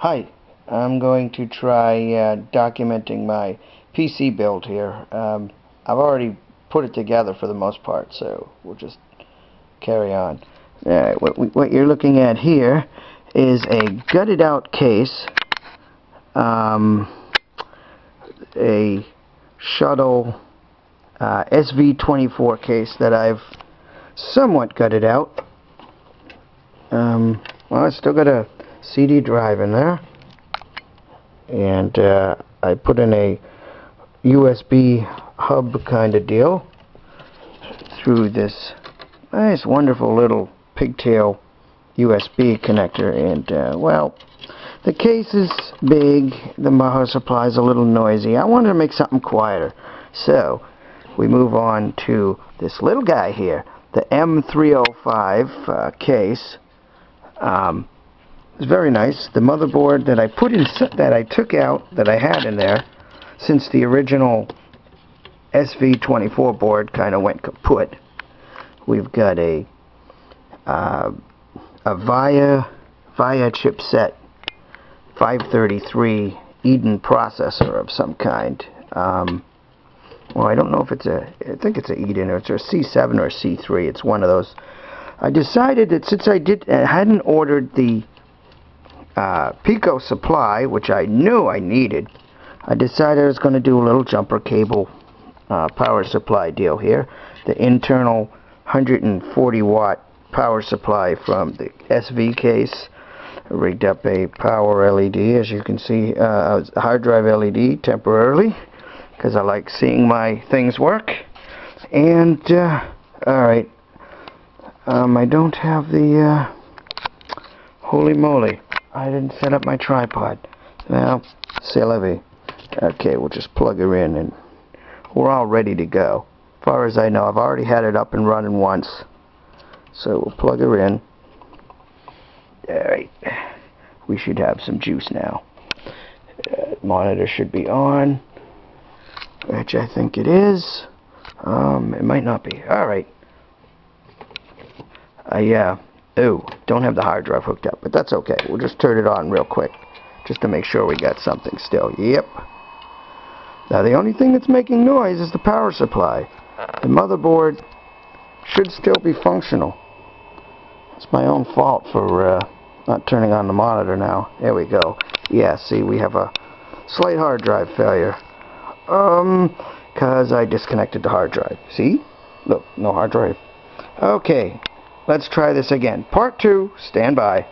Hi, I'm going to try uh, documenting my PC build here. Um, I've already put it together for the most part, so we'll just carry on. Alright, what, what you're looking at here is a gutted out case, um, a shuttle uh, SV24 case that I've somewhat gutted out. Um, well, I still got a CD drive in there. And uh, I put in a USB hub kind of deal through this nice wonderful little pigtail USB connector. And uh, well the case is big. The power supply is a little noisy. I wanted to make something quieter. So we move on to this little guy here the M305 uh, case. Um, it's very nice. The motherboard that I put in, that I took out, that I had in there, since the original SV24 board kind of went kaput. We've got a uh, a VIA VIA chipset 533 Eden processor of some kind. Um, well, I don't know if it's a, I think it's a Eden or it's a C7 or a C3. It's one of those. I decided that since I did, I hadn't ordered the uh, Pico supply, which I knew I needed, I decided I was going to do a little jumper cable uh, power supply deal here. The internal 140 watt power supply from the SV case. I rigged up a power LED, as you can see, uh, a hard drive LED temporarily, because I like seeing my things work. And, uh, alright, um, I don't have the, uh, holy moly. I didn't set up my tripod. Well, c'est la vie. Okay, we'll just plug her in and we're all ready to go. As far as I know, I've already had it up and running once. So we'll plug her in. Alright. We should have some juice now. Uh, monitor should be on. Which I think it is. Um, it might not be. Alright. Uh, yeah. Ooh, don't have the hard drive hooked up, but that's okay. We'll just turn it on real quick, just to make sure we got something still. Yep. Now the only thing that's making noise is the power supply. The motherboard should still be functional. It's my own fault for uh, not turning on the monitor now. There we go. Yeah, see, we have a slight hard drive failure. Um, because I disconnected the hard drive. See? Look, no hard drive. Okay, Let's try this again. Part 2, stand by.